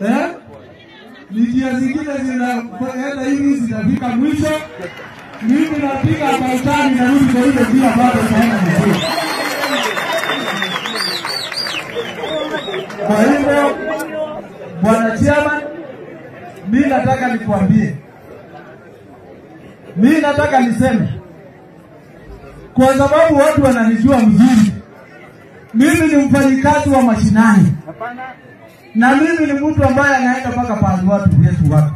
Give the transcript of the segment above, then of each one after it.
eh? Njia zingine zinaenda hivi zinafika mwisho. Mimi napiga kautani narudi kwa ile njia bado naenda vizuri. Kwa hivyo bwana chairman, mi nataka nikuambie, mi nataka niseme, kwa sababu watu wananijua mzuri, mimi ni mfanyikazi wa mashinani na mimi ni mtu ambaye anaenda mpaka pahali watu wetu wako,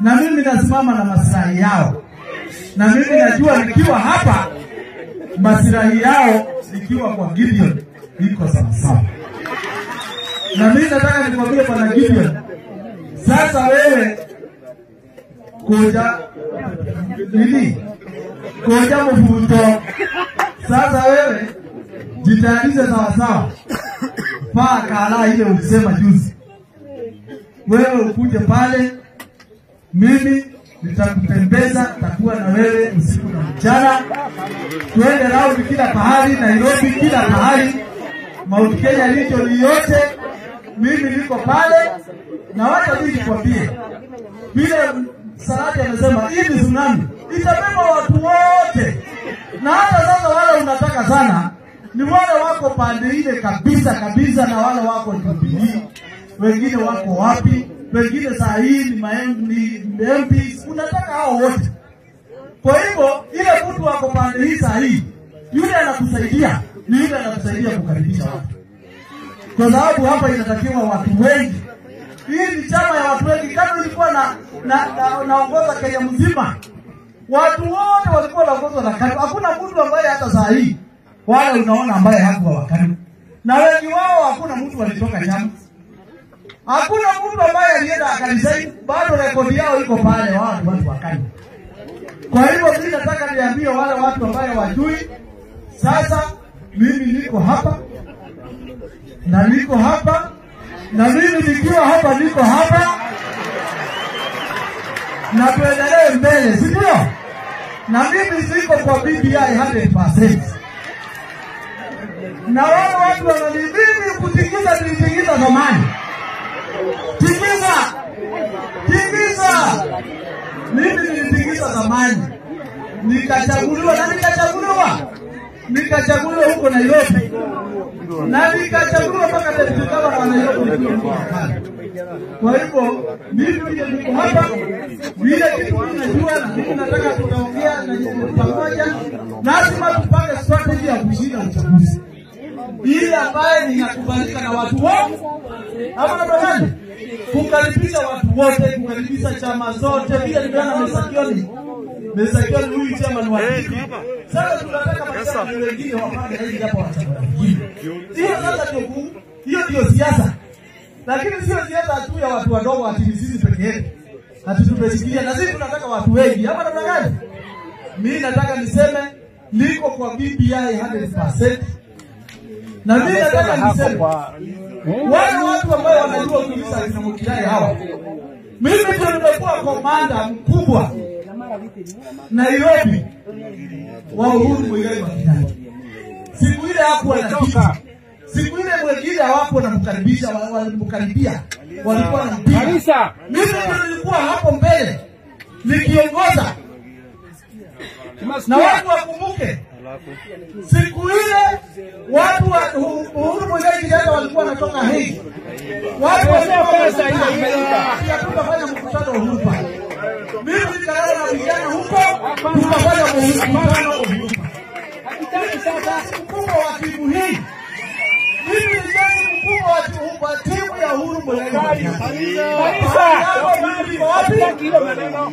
na mimi nasimama na maslahi yao, na mimi najua nikiwa hapa maslahi yao nikiwa kwa Gideon iko sawasawa. Na mimi nataka nikwambie bwana Gideon, sasa wewe kuja nini, kuja mvuto. Sasa wewe jitayarishe sawasawa, paa kala ile ulisema juzi, wewe ukuje pale, mimi nitakutembeza, takuwa na wewe usiku na mchana, tuende raundi kila pahali, Nairobi, kila pahali, Mount Kenya region yote. Mimi niko pale na wacha mimi nikwambie. Vile Sarati amesema hii ni tsunami. Itabeba watu wote, na hata sasa wale unataka sana ni wale wako pande ile kabisa kabisa, na wale wako Jubilee, wengine wako wapi, wengine saa hii ni MPs, unataka hao wote. Kwa hivyo ile mtu wako pande hii saa hii, yule anakusaidia ni yule anakusaidia kukaribisha watu kwa sababu hapa inatakiwa watu wengi. Hii ni chama ya watu wengi. Kama ilikuwa na na, na, naongoza Kenya mzima, watu wote walikuwa naongozwa na KANU. Hakuna mtu ambaye hata saa hii wale unaona ambaye hakuwa wa KANU, na wengi wao hakuna mtu alitoka chama. Hakuna mtu ambaye alienda akalisaini, bado rekodi yao iko pale, wao watu wa Kwa hivyo mimi nataka niambie wale watu ambaye wajui, sasa mimi niko hapa na niko hapa na mimi nikiwa hapa niko hapa na tuendelee mbele, si ndio? Na mimi siko kwa BBI 100%. Na wao watu wananibidi kutingiza, nilitingiza zamani. Tingiza, tingiza. Mimi nilitingiza zamani, nikachaguliwa na nikachaguliwa nikachaguliwa huko Nairobi na nikachaguliwa mpaka deputy na Nairobi nikiwa. Kwa hivyo mimi ndio niko hapa, vile kitu tunajua, najua na mimi nataka tutaongea na pamoja, lazima ile ambaye inakubalika na watu wote, ama namna gani? Kukaribisha watu wote, kukaribisha chama zote, vile niliona Mesakioni Mesakioni huyu chama ni wa sasa tunataka machama wengine wapande hivi hapo wanachama wengine. Hiyo sasa ndio hiyo ndio siasa. Lakini sio siasa tu ya watu wadogo ati sisi peke yetu. Ati tumeshikilia na sisi tunataka watu wengi. Ama namna gani? Mimi nataka niseme niko kwa BBI 100%. Na mimi nataka niseme wale watu ambao wanajua kabisa kina Mukidai hawa. Mimi ndio nimekuwa komanda mkubwa Nairobi wa Uhuru Muigai wa Kenyatta. Siku ile hakuwa na kitu. Siku ile mwingine hawapo wanamkaribisha, wa- walimkaribia, walikuwa na Kanisa. Mimi ndio nilikuwa hapo mbele nikiongoza, na watu wakumbuke. Siku ile watu wa Uhuru Muigai Kenyatta walikuwa wanatoka Hague, watu ile mkutano pale. Mimi nikalala na vijana huko tukafanya mkutano Uhuru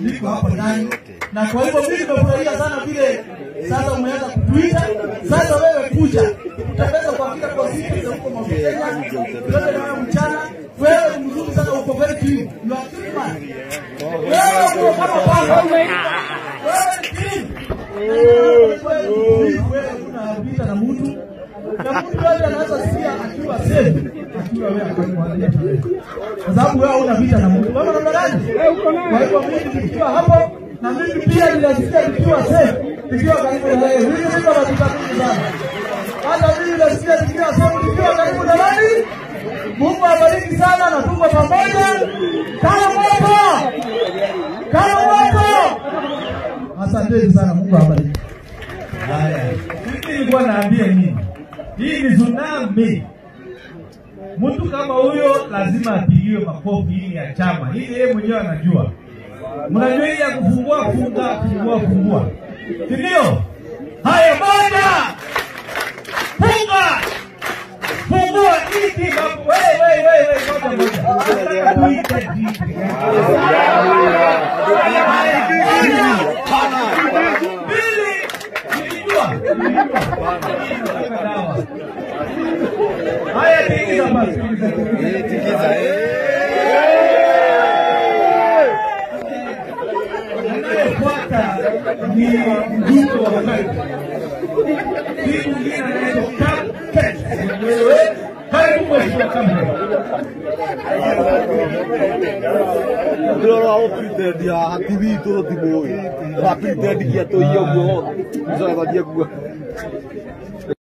Niko hapo ndani, na kwa hivyo mimi nimefurahia sana vile sasa umeanza kutuita. Sasa wewe kuja utaweza kwa siku za huko Mount Kenya, tuende na mchana. Wewe mzuri sana, uko very clean. Wewe uko kama panga, wewe clean. Wewe una vita na mtu na mtu yote anaweza sikia akiwa safe akiwa wewe kwa sababu wewe una vita na Mungu. Wewe namna gani? Kwa hivyo mimi nikiwa hapo na mimi pia ninasikia nikiwa safe nikiwa karibu na yeye. Mimi niko na vita mingi sana. Hata mimi nasikia nikiwa safe nikiwa karibu na nani? Mungu abariki sana na tuko pamoja kama moto, kama moto. Asanteni sana, Mungu awabariki. Haya, mimi nilikuwa naambia nini? Hii ni tsunami. Mtu kama huyo lazima apigiwe makofi ili ya chama, ili yeye mwenyewe anajua. Mnajua hii ya kufungua funga, fungua fungua, si ndio? Haya, moja, Viva Grupo da América! Viva o líder educado Pérez! Vai com a sua câmera! Glória ao Peter, a TV todo de dia A Peter que é dia e eu vou. Não vai vadia com